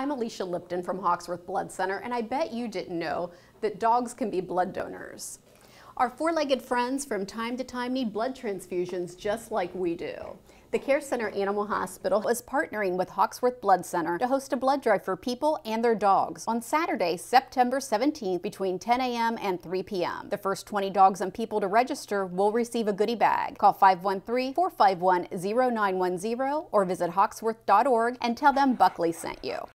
I'm Alicia Lipton from Hoxworth Blood Center, and I bet you didn't know that dogs can be blood donors. Our four-legged friends from time to time need blood transfusions just like we do. The Care Center Animal Hospital is partnering with Hoxworth Blood Center to host a blood drive for people and their dogs on Saturday, September 17th between 10 a.m. and 3 p.m. The first 20 dogs and people to register will receive a goodie bag. Call 513-451-0910 or visit hoxworth.org and tell them Buckley sent you.